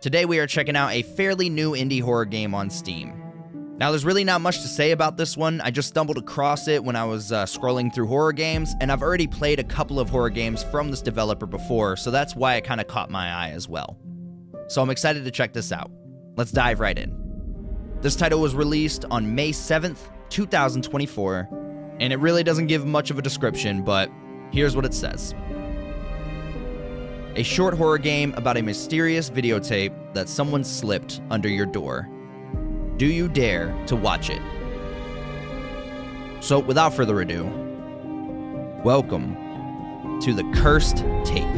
Today we are checking out a fairly new indie horror game on Steam. Now, there's really not much to say about this one. I just stumbled across it when I was uh, scrolling through horror games, and I've already played a couple of horror games from this developer before, so that's why it kind of caught my eye as well. So I'm excited to check this out. Let's dive right in. This title was released on May 7th, 2024, and it really doesn't give much of a description, but here's what it says a short horror game about a mysterious videotape that someone slipped under your door. Do you dare to watch it? So, without further ado, welcome to the Cursed Tape.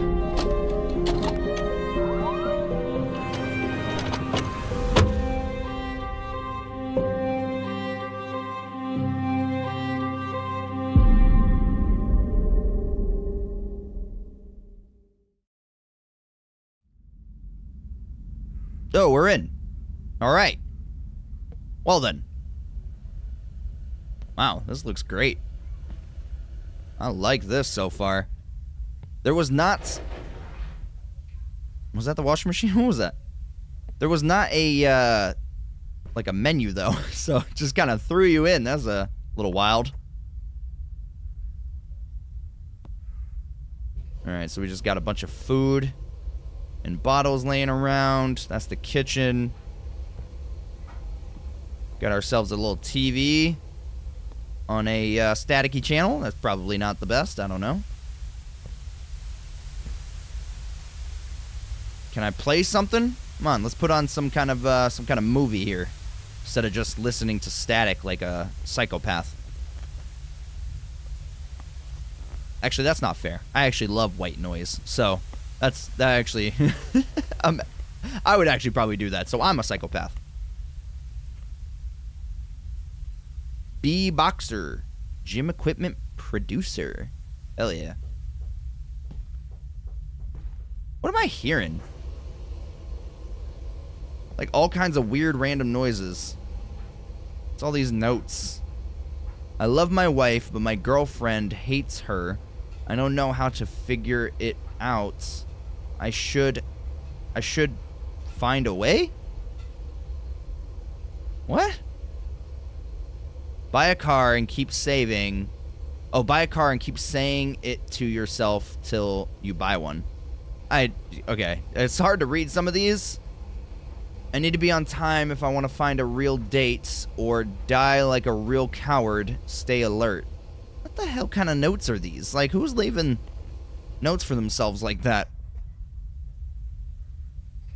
Oh, we're in. All right. Well then. Wow, this looks great. I like this so far. There was not... Was that the washing machine? What was that? There was not a, uh, like a menu though. So just kind of threw you in. That's a little wild. Alright, so we just got a bunch of food and bottles laying around. That's the kitchen. Got ourselves a little TV on a uh, staticky channel. That's probably not the best. I don't know. Can I play something? Come on, let's put on some kind of uh, some kind of movie here instead of just listening to static like a psychopath. Actually, that's not fair. I actually love white noise, so that's that actually. um, I would actually probably do that. So I'm a psychopath. B Boxer, gym equipment producer. Hell yeah. What am I hearing? Like all kinds of weird random noises. It's all these notes. I love my wife, but my girlfriend hates her. I don't know how to figure it out. I should I should find a way? What? Buy a car and keep saving. Oh, buy a car and keep saying it to yourself till you buy one. I okay. It's hard to read some of these. I need to be on time if I want to find a real date or die like a real coward. Stay alert. What the hell kind of notes are these? Like who's leaving notes for themselves like that?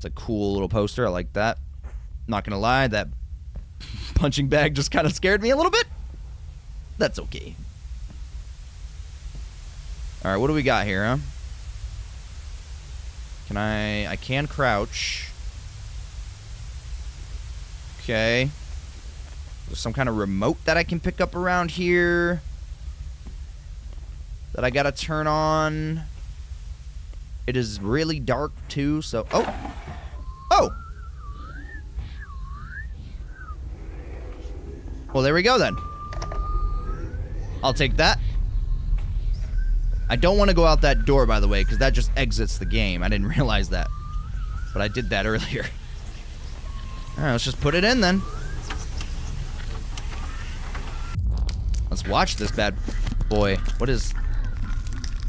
It's a cool little poster. I like that. Not gonna lie, that punching bag just kind of scared me a little bit. That's okay. Alright, what do we got here, huh? Can I... I can crouch. Okay. There's some kind of remote that I can pick up around here. That I gotta turn on. It is really dark, too, so... Oh! Oh! Well, there we go then. I'll take that. I don't want to go out that door, by the way, because that just exits the game. I didn't realize that. But I did that earlier. Alright, let's just put it in then. Let's watch this bad boy. What is...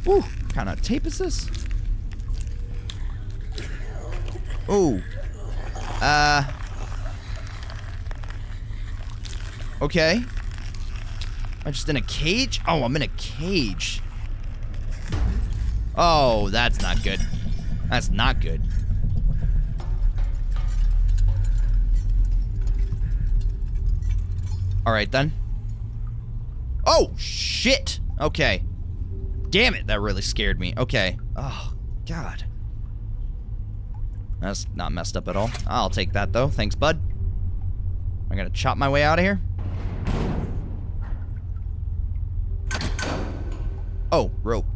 Ooh, kind of tape is this? Ooh. Uh... Okay. Am I just in a cage? Oh, I'm in a cage. Oh, that's not good. That's not good. Alright then. Oh, shit! Okay. Damn it, that really scared me. Okay. Oh, God. That's not messed up at all. I'll take that, though. Thanks, bud. I'm gonna chop my way out of here. Oh, rope.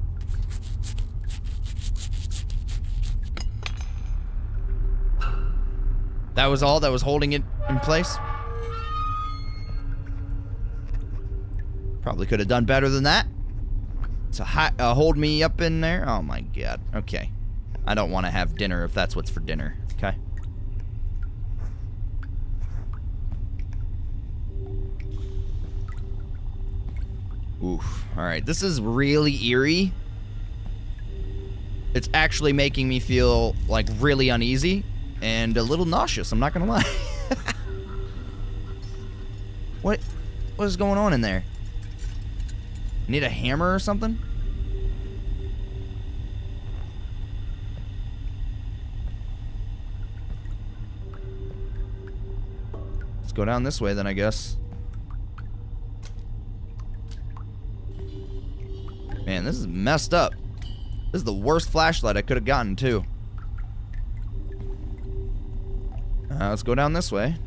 That was all that was holding it in place? Probably could have done better than that. To uh, hold me up in there? Oh my god. Okay. I don't want to have dinner if that's what's for dinner, okay? Oof. Alright, this is really eerie. It's actually making me feel, like, really uneasy and a little nauseous, I'm not gonna lie. what? What is going on in there? Need a hammer or something? Go down this way then, I guess. Man, this is messed up. This is the worst flashlight I could have gotten, too. Uh, let's go down this way.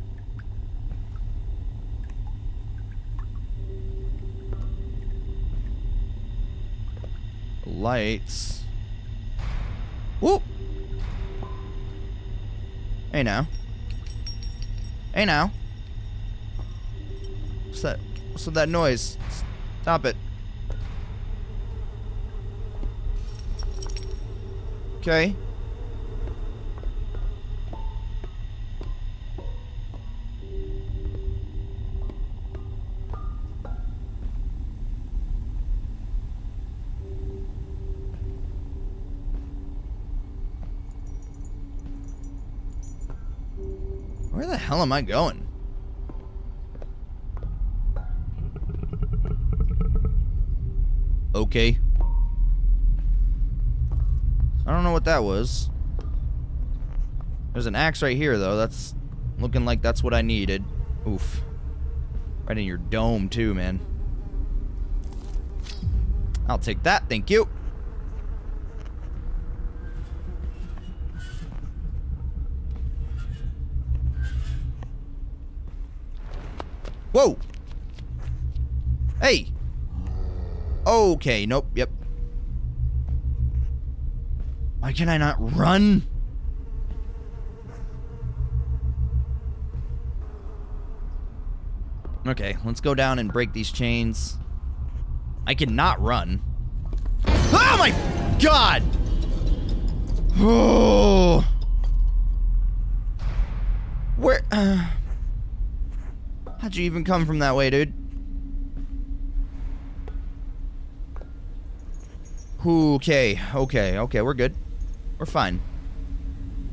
Lights. Whoop! Hey now. Hey now. What's that? What's that noise? Stop it. Okay. Where the hell am I going? Okay. I don't know what that was. There's an axe right here, though. That's looking like that's what I needed. Oof. Right in your dome, too, man. I'll take that, thank you. Whoa! Hey! Okay, nope, yep. Why can I not run? Okay, let's go down and break these chains. I cannot run. Oh my god! Oh! Where... Uh, how'd you even come from that way, dude? Okay, okay, okay, we're good. We're fine.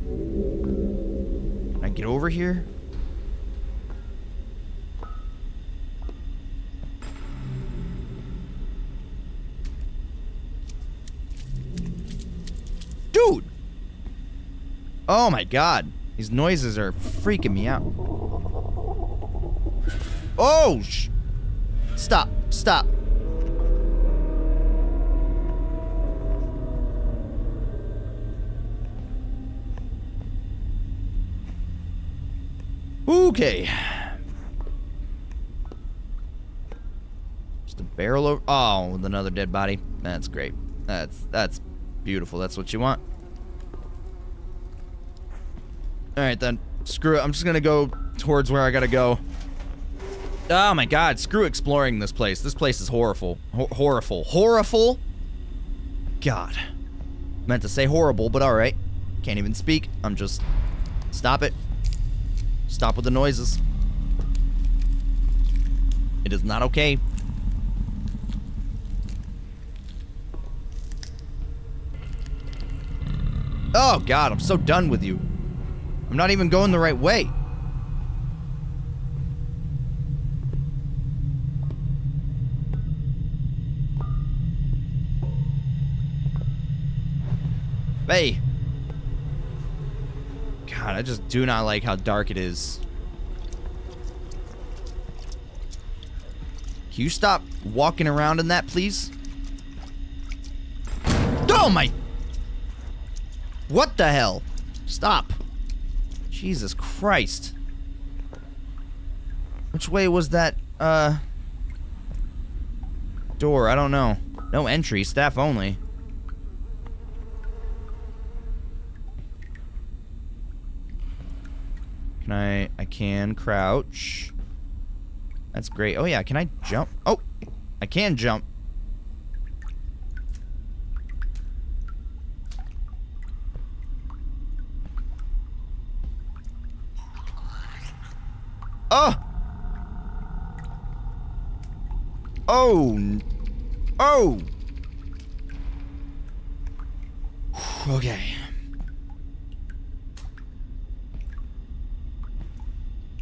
Can I get over here? Dude! Oh my god. These noises are freaking me out. Oh! Stop. Stop. Okay. Just a barrel over. Oh, with another dead body. That's great. That's that's beautiful. That's what you want. All right then. Screw it. I'm just gonna go towards where I gotta go. Oh my god, screw exploring this place. This place is horrible. Ho horrible. Horrible? God. Meant to say horrible, but alright. Can't even speak. I'm just... Stop it. Stop with the noises. It is not okay. Oh god, I'm so done with you. I'm not even going the right way. Hey, God, I just do not like how dark it is. Can you stop walking around in that, please? Oh my... What the hell? Stop. Jesus Christ. Which way was that, uh... Door? I don't know. No entry, staff only. Can I... I can crouch. That's great. Oh, yeah. Can I jump? Oh! I can jump. Oh! Oh! Oh! Okay.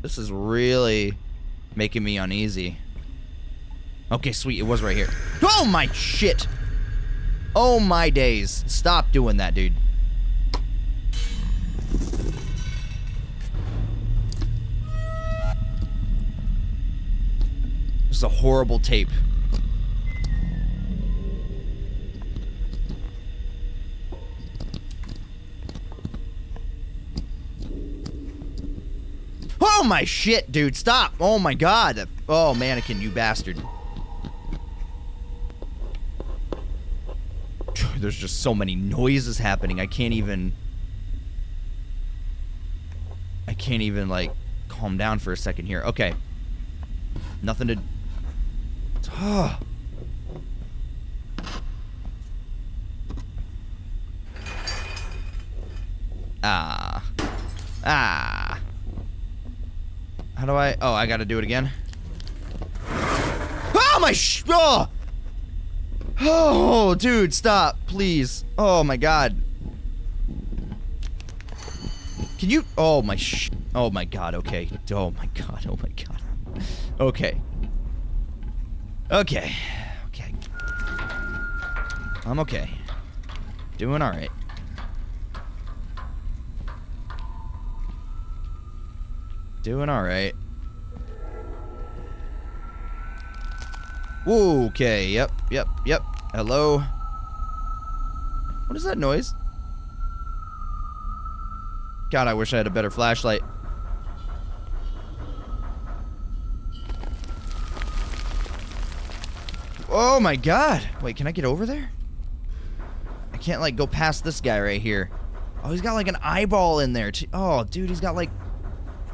This is really making me uneasy. Okay, sweet. It was right here. Oh, my shit. Oh, my days. Stop doing that, dude. This is a horrible tape. Oh my shit, dude. Stop. Oh my god. Oh, mannequin, you bastard. There's just so many noises happening. I can't even... I can't even, like, calm down for a second here. Okay. Nothing to... Ah. Ah. How do I... Oh, I gotta do it again. Oh, my sh... Oh! Oh, dude, stop, please. Oh, my God. Can you... Oh, my sh... Oh, my God, okay. Oh, my God, oh, my God. Okay. Okay. Okay. I'm okay. Doing alright. Doing alright. Okay, yep, yep, yep. Hello? What is that noise? God, I wish I had a better flashlight. Oh my god! Wait, can I get over there? I can't, like, go past this guy right here. Oh, he's got, like, an eyeball in there. Oh, dude, he's got, like,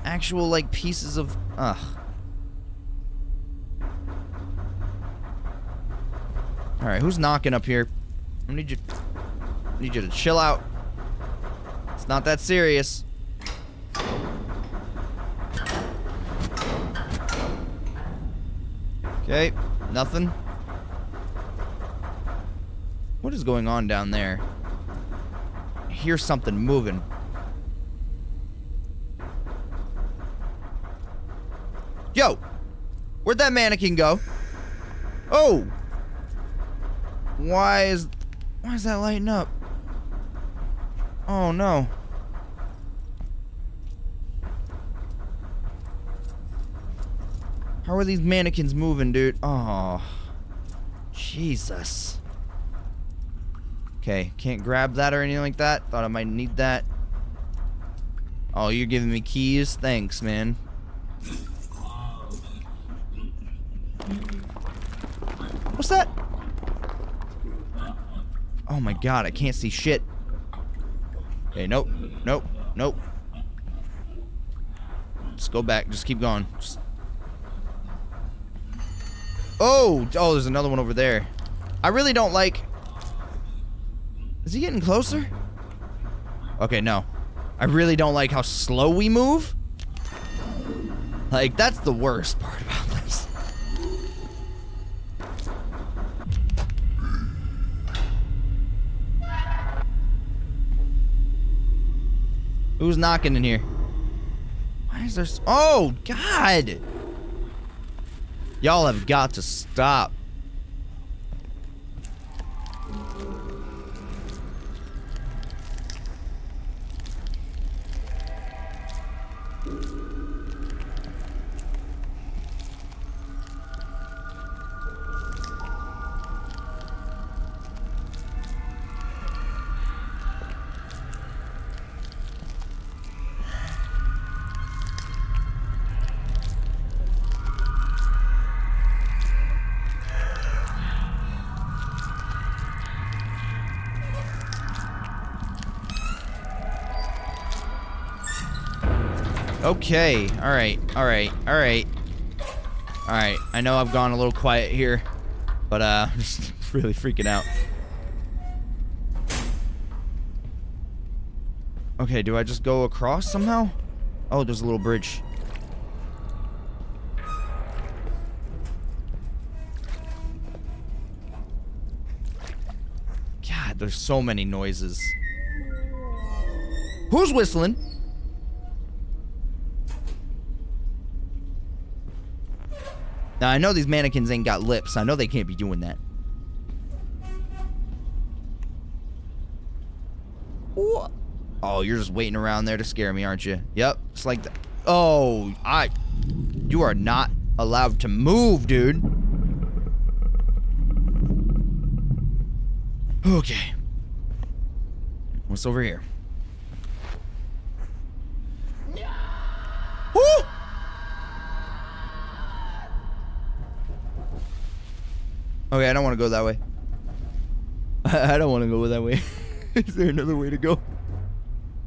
actual, like, pieces of... Ugh. Alright, who's knocking up here? I need you... I need you to chill out. It's not that serious. Okay, nothing. What is going on down there? I hear something moving. Yo! Where'd that mannequin go? Oh! Why is... Why is that lighting up? Oh, no. How are these mannequins moving, dude? Oh. Jesus. Okay, can't grab that or anything like that. Thought I might need that. Oh, you're giving me keys? Thanks, man. That? Oh my god, I can't see shit. Hey, nope, nope, nope. Just go back, just keep going. Just... Oh, oh, there's another one over there. I really don't like... Is he getting closer? Okay, no. I really don't like how slow we move. Like, that's the worst part Who's knocking in here? Why is there... Oh, God! Y'all have got to stop. Okay, alright, alright, alright. Alright, I know I've gone a little quiet here, but uh, I'm just really freaking out. Okay, do I just go across somehow? Oh, there's a little bridge. God, there's so many noises. Who's whistling? Now, I know these mannequins ain't got lips. I know they can't be doing that. Oh, you're just waiting around there to scare me, aren't you? Yep, it's like. Oh, I... You are not allowed to move, dude. Okay. What's over here? Woo! Okay, I don't want to go that way. I don't want to go that way. Is there another way to go?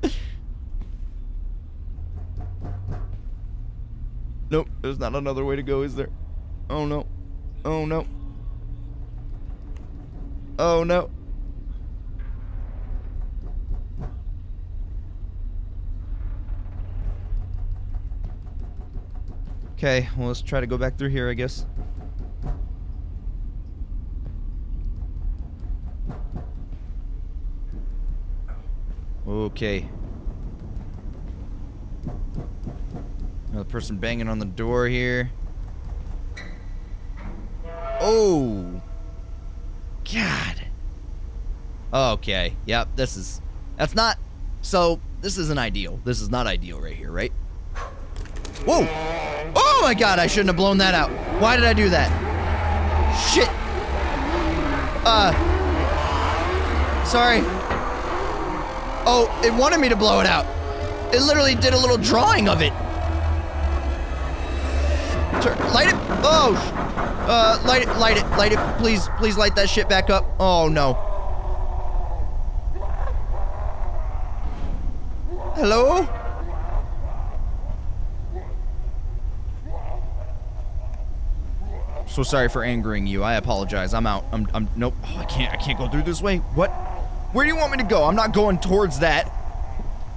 nope, there's not another way to go, is there? Oh no. Oh no. Oh no. Okay, well let's try to go back through here, I guess. Okay. Another person banging on the door here. Oh! God. Okay. Yep, this is... That's not... So, this isn't ideal. This is not ideal right here, right? Whoa! Oh my god, I shouldn't have blown that out. Why did I do that? Shit. Uh... Sorry. Oh, it wanted me to blow it out. It literally did a little drawing of it. Turn, light it. Oh, uh, light it, light it, light it. Please, please light that shit back up. Oh, no. Hello? So sorry for angering you. I apologize. I'm out. I'm, I'm, nope. Oh, I can't, I can't go through this way. What? Where do you want me to go? I'm not going towards that.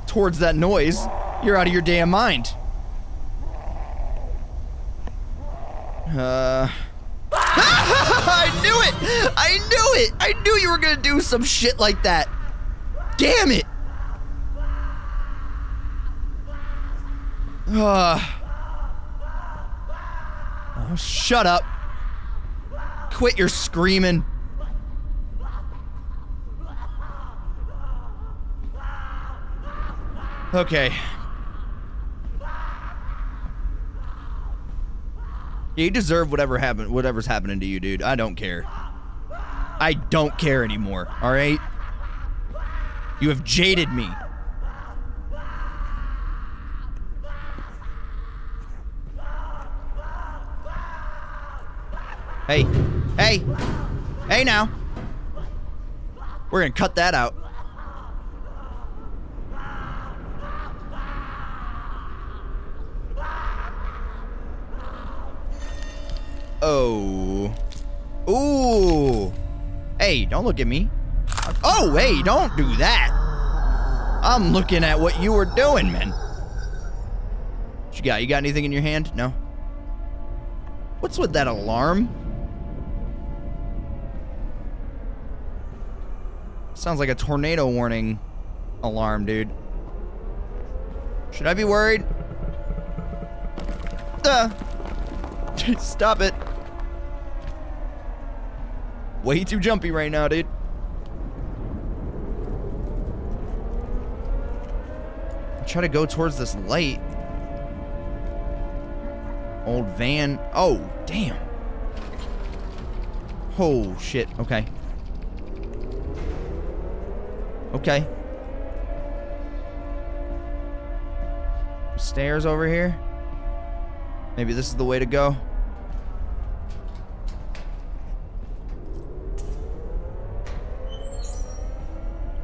Towards that noise. You're out of your damn mind. Uh... I knew it! I knew it! I knew you were gonna do some shit like that! Damn it! Uh... Oh, shut up. Quit your screaming. Okay. You deserve whatever happened, whatever's happening to you, dude. I don't care. I don't care anymore, all right? You have jaded me. Hey. Hey. Hey now. We're gonna cut that out. Oh. Ooh. Hey, don't look at me. Oh, hey, don't do that. I'm looking at what you were doing, man. What you got? You got anything in your hand? No? What's with that alarm? Sounds like a tornado warning alarm, dude. Should I be worried? Uh. Stop it. Way too jumpy right now, dude. Try to go towards this light. Old van. Oh, damn. Oh, shit. Okay. Okay. Stairs over here. Maybe this is the way to go.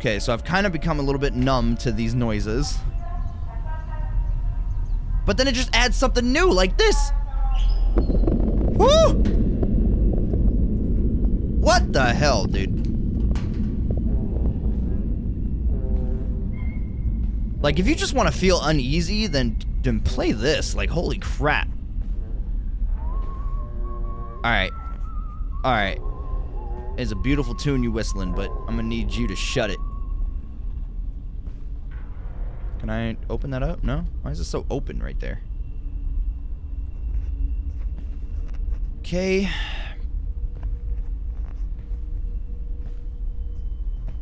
Okay, so I've kind of become a little bit numb to these noises. But then it just adds something new, like this. Woo! What the hell, dude? Like, if you just want to feel uneasy, then, then play this. Like, holy crap. Alright. Alright. It's a beautiful tune you whistling, but I'm gonna need you to shut it. Can I open that up? No? Why is it so open right there? Okay.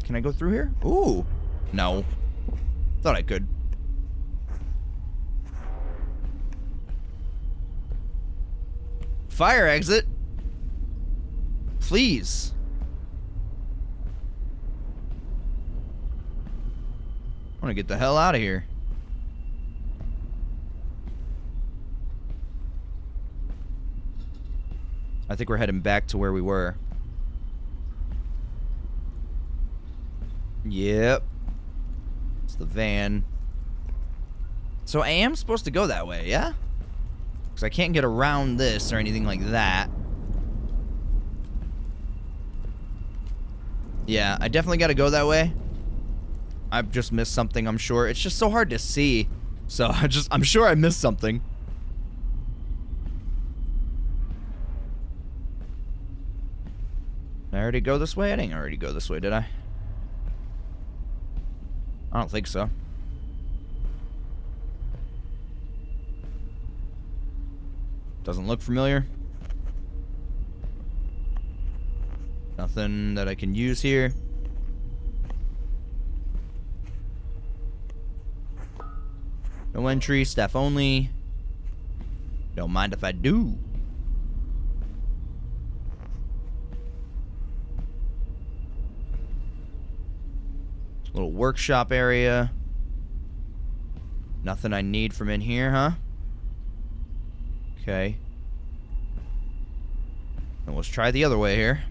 Can I go through here? Ooh. No. Thought I could. Fire exit? Please. Want to get the hell out of here. I think we're heading back to where we were. Yep. It's the van. So I am supposed to go that way, yeah? Because I can't get around this or anything like that. Yeah, I definitely got to go that way. I've just missed something, I'm sure. It's just so hard to see. So I just, I'm sure I missed something. Did I already go this way? I didn't already go this way, did I? I don't think so. Doesn't look familiar. Nothing that I can use here. No entry, staff only. Don't mind if I do. Little workshop area. Nothing I need from in here, huh? Okay. And let's try the other way here.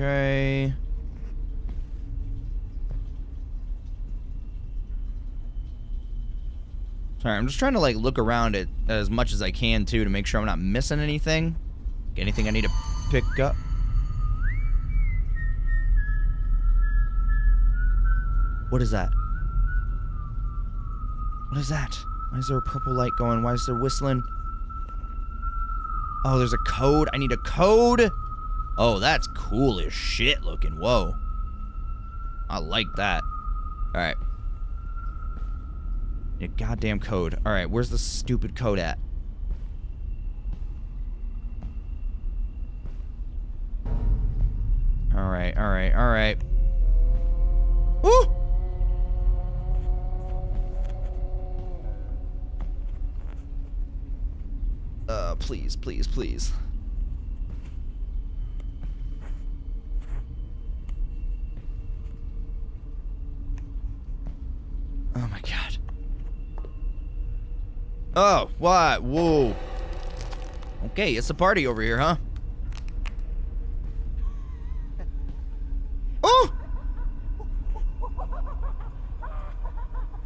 Okay. Sorry, I'm just trying to like look around it as much as I can too to make sure I'm not missing anything. Anything I need to pick up. What is that? What is that? Why is there a purple light going? Why is there whistling? Oh, there's a code. I need a code. Oh, that's cool as shit looking. Whoa. I like that. Alright. A goddamn code. Alright, where's the stupid code at? Alright, alright, alright. Woo! Uh, please, please, please. Oh, what? Whoa. Okay, it's a party over here, huh? Oh!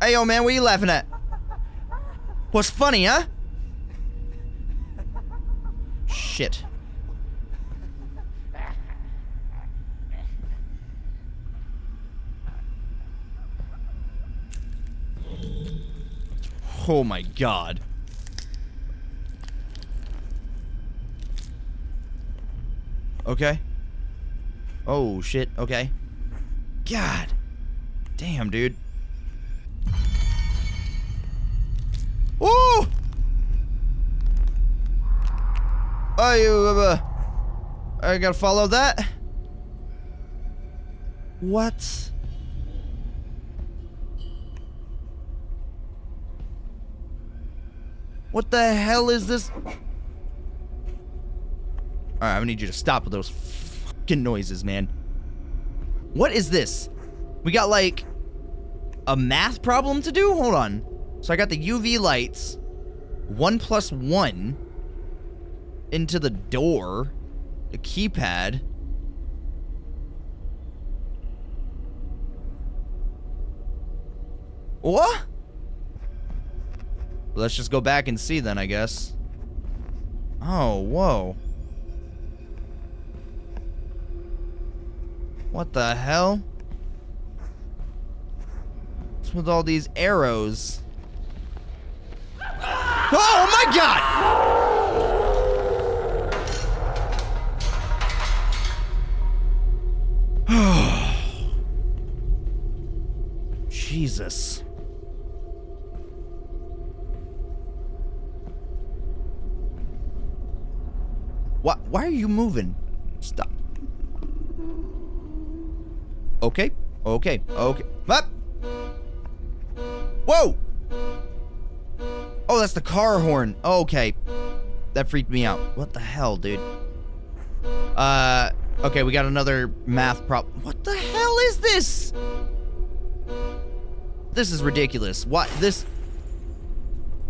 Hey, yo, man, what are you laughing at? What's funny, huh? Shit. Oh my god. Okay. Oh shit, okay. God. Damn, dude. Oh, you, uh, I gotta follow that? What? What the hell is this? Alright, I need you to stop with those fucking noises, man. What is this? We got, like, a math problem to do? Hold on. So I got the UV lights. One plus one. Into the door. The keypad. What? Let's just go back and see then, I guess. Oh, whoa. What the hell? What's with all these arrows? Oh my god! Jesus. What? Why are you moving? Stop. Okay. Okay. Okay. Up. Whoa! Oh, that's the car horn. okay. That freaked me out. What the hell, dude? Uh, okay, we got another math problem. What the hell is this? This is ridiculous. What? This...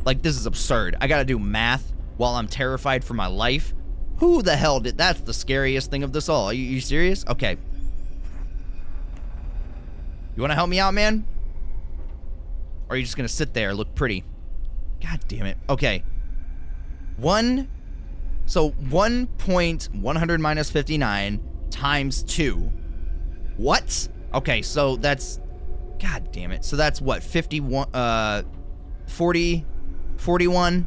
Like, this is absurd. I gotta do math while I'm terrified for my life. Who the hell did... That's the scariest thing of this all. Are you, you serious? Okay. You want to help me out, man? Or are you just going to sit there look pretty? God damn it. Okay. One... So, 1.100 minus 59 times 2. What? Okay, so that's... God damn it. So that's what? 51... Uh... 40... 41?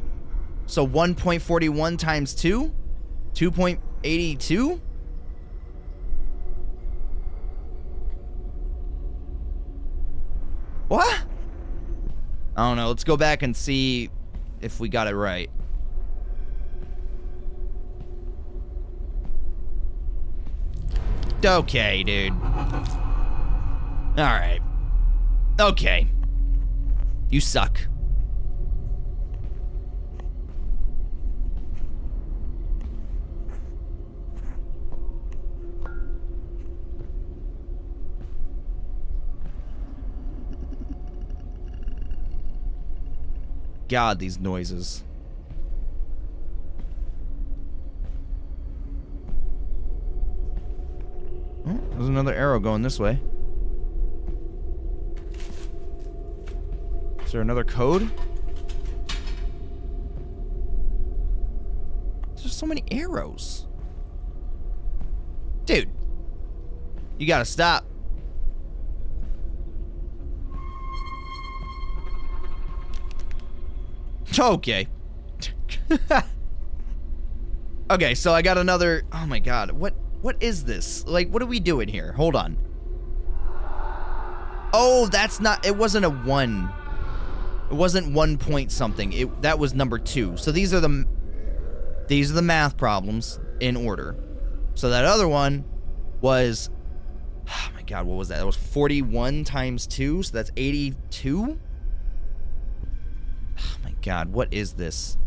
So 1.41 times 2? 2.82? What? I don't know. Let's go back and see if we got it right. Okay, dude. Alright. Okay. You suck. God, these noises. Oh, there's another arrow going this way. Is there another code? There's so many arrows. Dude. You gotta stop. Okay. okay, so I got another... Oh my god, what what is this? Like, what are we doing here? Hold on. Oh, that's not... It wasn't a one. It wasn't one point something. It That was number two. So these are the... These are the math problems in order. So that other one was... Oh my god, what was that? That was 41 times 2, so that's 82? God, what is this?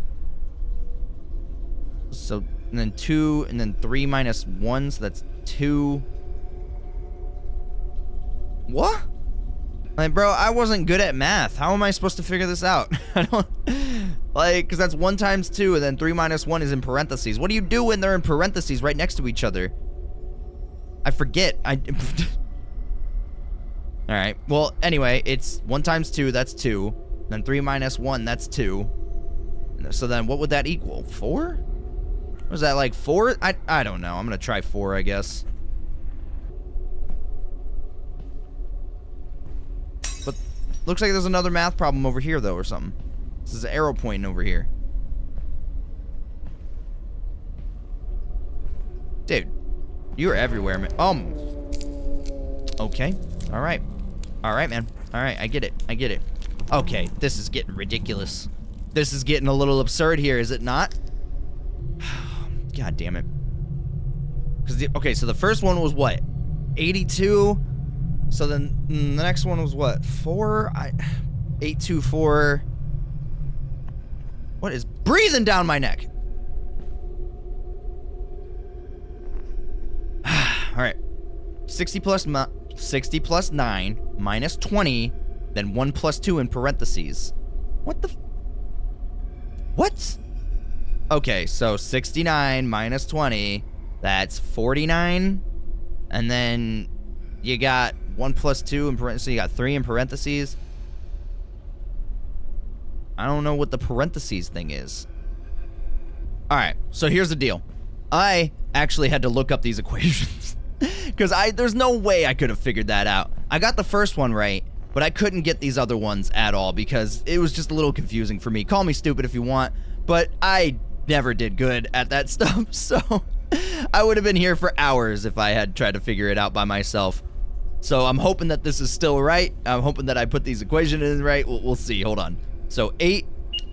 So, and then 2, and then 3 minus 1, so that's 2. What? Like, bro, I wasn't good at math. How am I supposed to figure this out? I don't... Like, because that's 1 times 2, and then 3 minus 1 is in parentheses. What do you do when they're in parentheses right next to each other? I forget. I... Alright, well, anyway, it's 1 times 2, that's 2. Then 3 minus 1, that's 2. So then what would that equal? 4? Was that like 4? I, I don't know. I'm going to try 4, I guess. But looks like there's another math problem over here, though, or something. This is an arrow pointing over here. Dude, you're everywhere, man. Um. Okay. All right. All right, man. All right, I get it. I get it. Okay, this is getting ridiculous. This is getting a little absurd here, is it not? God damn it. Cause okay, so the first one was what? 82. So then mm, the next one was what? 4 I 824 What is breathing down my neck? All right. 60 plus 60 plus 9 minus 20 then 1 plus 2 in parentheses. What the... what? Okay, so 69 minus 20, that's 49. And then you got 1 plus 2 in parentheses, you got 3 in parentheses. I don't know what the parentheses thing is. Alright, so here's the deal. I actually had to look up these equations. Because I there's no way I could have figured that out. I got the first one right, but I couldn't get these other ones at all because it was just a little confusing for me. Call me stupid if you want, but I never did good at that stuff, so I would have been here for hours if I had tried to figure it out by myself. So I'm hoping that this is still right. I'm hoping that I put these equations in right. We'll, we'll see. Hold on. So 8,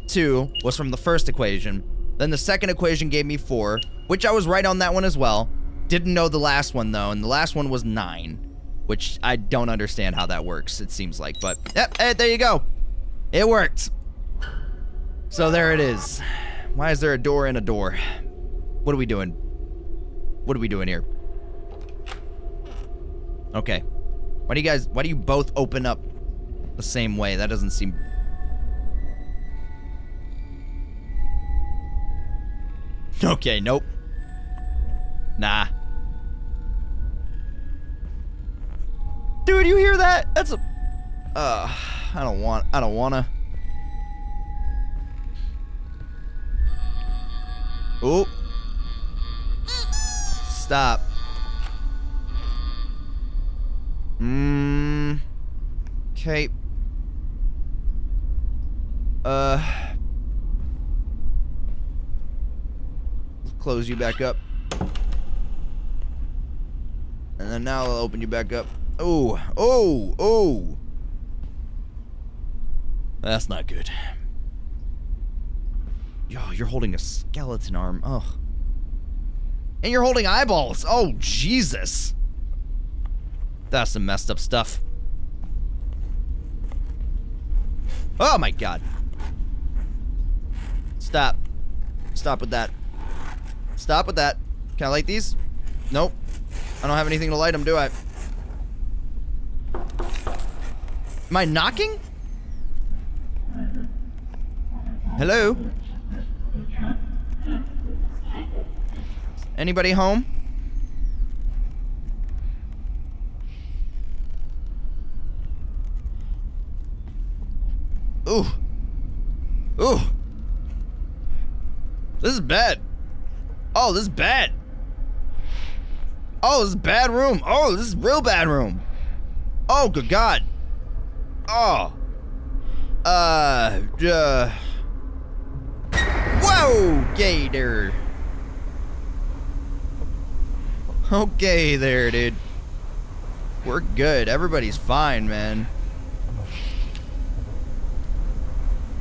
2 was from the first equation. Then the second equation gave me 4, which I was right on that one as well. Didn't know the last one, though, and the last one was 9, which I don't understand how that works, it seems like. But, yep, hey, there you go. It worked. So there it is. Why is there a door in a door? What are we doing? What are we doing here? Okay. Why do you guys, why do you both open up the same way? That doesn't seem... Okay, nope. Nah. Dude, you hear that? That's a... Uh, I don't want, I don't wanna. Oh. Stop. Mmm. Okay. Uh. Close you back up. And then now I'll open you back up. Oh, oh, oh. That's not good. Yo, you're holding a skeleton arm. Oh. And you're holding eyeballs. Oh, Jesus. That's some messed up stuff. Oh my god. Stop. Stop with that. Stop with that. Can I light these? Nope. I don't have anything to light them, do I? Am I knocking? Hello? Anybody home? Ooh. Ooh. This is bad. Oh, this is bad. Oh, this is bad room. Oh, this is real bad room. Oh, good God. Oh. Uh, uh. Whoa, gator. Okay there, dude. We're good. Everybody's fine, man.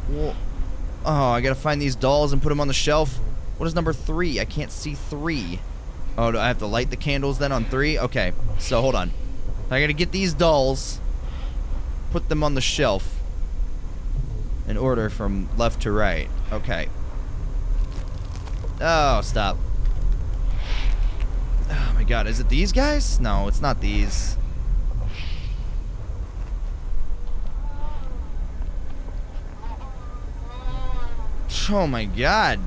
Well, oh, I gotta find these dolls and put them on the shelf. What is number three? I can't see three. Oh, do I have to light the candles then on three? Okay, so hold on. I gotta get these dolls, put them on the shelf in order from left to right. Okay. Oh, stop. Oh my god, is it these guys? No, it's not these. Oh my god.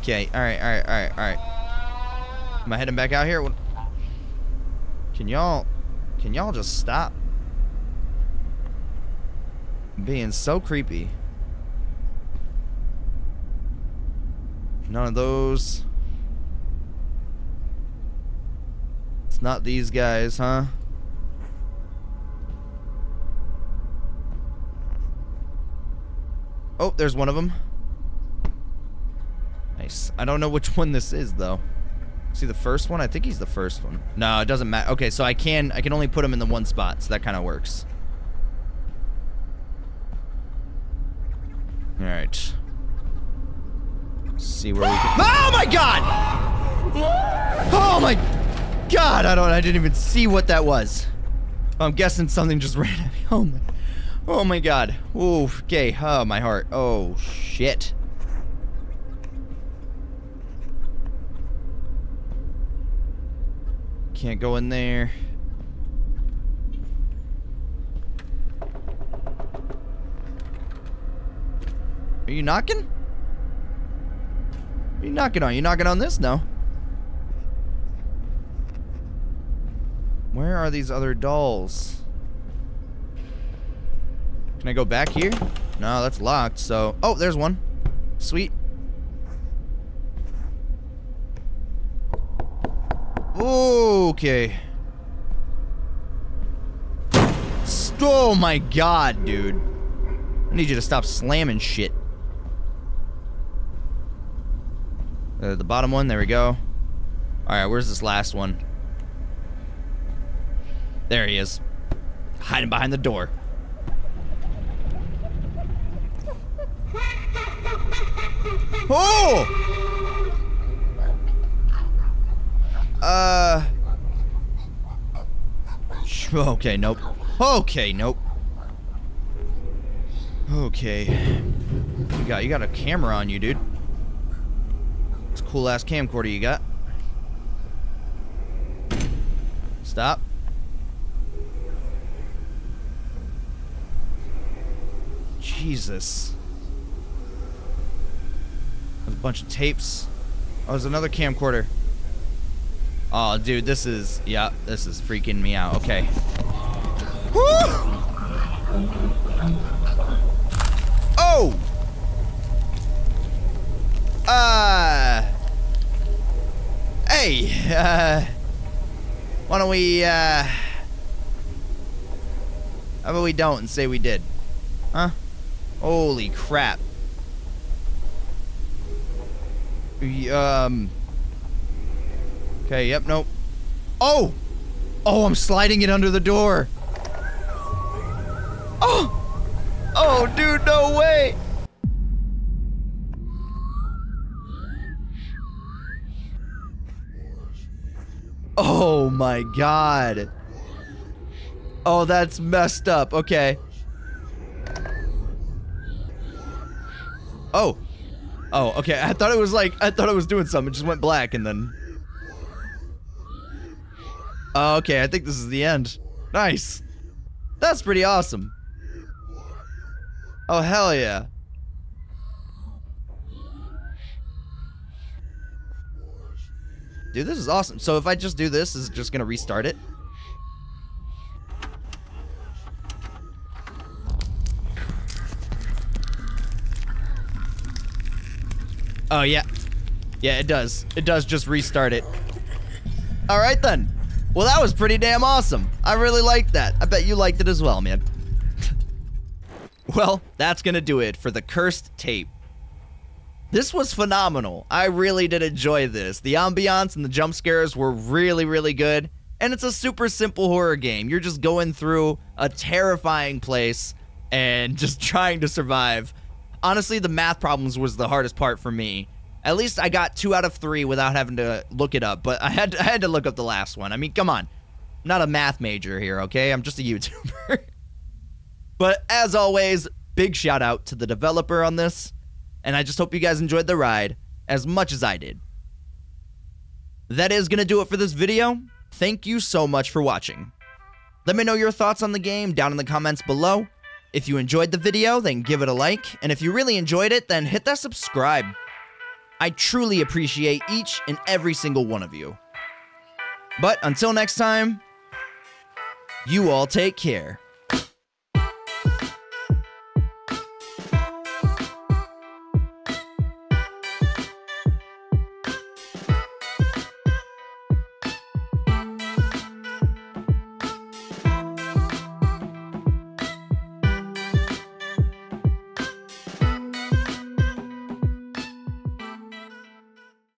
Okay, alright, alright, alright, alright. Am I heading back out here? Can y'all, can y'all just stop? Being so creepy. None of those. It's not these guys, huh? Oh, there's one of them. Nice. I don't know which one this is, though. See the first one? I think he's the first one. No, it doesn't matter. Okay, so I can I can only put him in the one spot, so that kind of works. All right. See where we can. Oh my god! Oh my god! I don't. I didn't even see what that was. I'm guessing something just ran at me. Oh my. Oh my god. Ooh. Okay. Oh my heart. Oh shit. Can't go in there. Are you knocking? Are you knocking on? You knocking on this? No. Where are these other dolls? Can I go back here? No, that's locked, so... Oh, there's one. Sweet. Okay. Oh my god, dude. I need you to stop slamming shit. Uh, the bottom one, there we go. Alright, where's this last one? There he is. Hiding behind the door. Oh! Uh... Okay, nope. Okay, nope. Okay. You got you got a camera on you, dude. It's a cool ass camcorder you got. Stop. Jesus. There's a bunch of tapes. Oh, there's another camcorder. Oh, dude, this is... Yeah, this is freaking me out. Okay. Woo! Oh! Uh... Hey, uh... Why don't we, uh... How about we don't and say we did? Huh? Holy crap. Um... Okay, yep, nope. Oh! Oh, I'm sliding it under the door. Oh! Oh, dude, no way! Oh my god. Oh, that's messed up. Okay. Oh. Oh, okay. I thought it was like, I thought it was doing something. It just went black and then... Okay, I think this is the end. Nice. That's pretty awesome. Oh, hell yeah. Dude, this is awesome. So if I just do this, is it just going to restart it? Oh, yeah. Yeah, it does. It does just restart it. All right, then. Well, that was pretty damn awesome. I really liked that. I bet you liked it as well, man. well, that's going to do it for the cursed tape. This was phenomenal. I really did enjoy this. The ambiance and the jump scares were really, really good. And it's a super simple horror game. You're just going through a terrifying place and just trying to survive. Honestly, the math problems was the hardest part for me. At least I got two out of three without having to look it up, but I had to, I had to look up the last one. I mean, come on. I'm not a math major here, okay? I'm just a YouTuber. but as always, big shout out to the developer on this and I just hope you guys enjoyed the ride as much as I did. That is going to do it for this video. Thank you so much for watching. Let me know your thoughts on the game down in the comments below. If you enjoyed the video, then give it a like, and if you really enjoyed it, then hit that subscribe. I truly appreciate each and every single one of you. But until next time, you all take care.